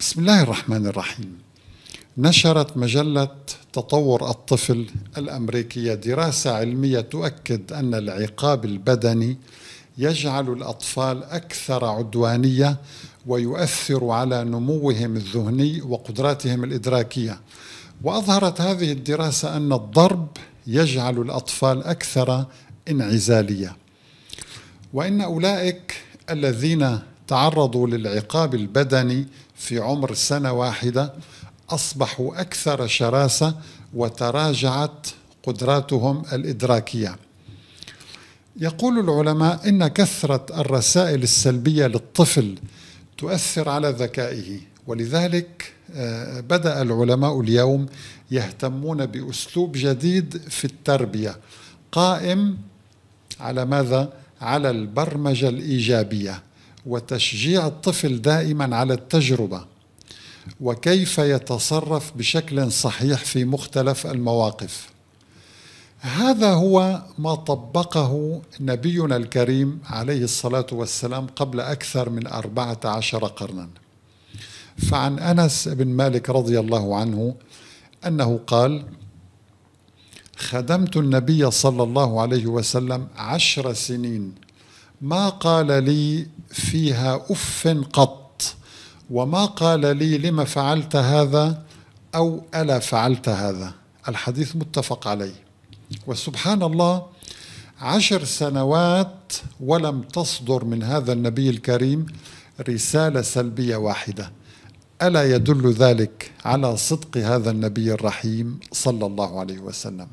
بسم الله الرحمن الرحيم. نشرت مجلة تطور الطفل الأمريكية دراسة علمية تؤكد أن العقاب البدني يجعل الأطفال أكثر عدوانية ويؤثر على نموهم الذهني وقدراتهم الإدراكية. وأظهرت هذه الدراسة أن الضرب يجعل الأطفال أكثر انعزالية. وإن أولئك الذين تعرضوا للعقاب البدني في عمر سنة واحدة أصبحوا أكثر شراسة وتراجعت قدراتهم الإدراكية يقول العلماء إن كثرة الرسائل السلبية للطفل تؤثر على ذكائه ولذلك آه، بدأ العلماء اليوم يهتمون بأسلوب جديد في التربية قائم على ماذا؟ على البرمجة الإيجابية وتشجيع الطفل دائما على التجربة وكيف يتصرف بشكل صحيح في مختلف المواقف. هذا هو ما طبقه نبينا الكريم عليه الصلاة والسلام قبل أكثر من أربعة عشر قرنا. فعن أنس بن مالك رضي الله عنه أنه قال خدمت النبي صلى الله عليه وسلم عشر سنين ما قال لي فيها أف قط؟ وما قال لي لم فعلت هذا أو ألا فعلت هذا؟ الحديث متفق عليه. وسبحان الله عشر سنوات ولم تصدر من هذا النبي الكريم رسالة سلبية واحدة. ألا يدل ذلك على صدق هذا النبي الرحيم صلى الله عليه وسلم.